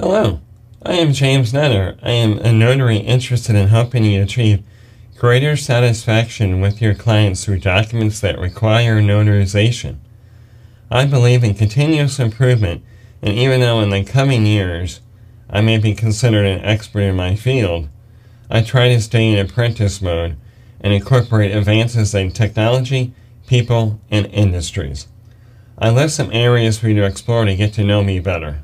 Hello, I am James Nutter. I am a notary interested in helping you achieve greater satisfaction with your clients through documents that require notarization. I believe in continuous improvement, and even though in the coming years I may be considered an expert in my field, I try to stay in apprentice mode and incorporate advances in technology, people, and industries. I left some areas for you to explore to get to know me better.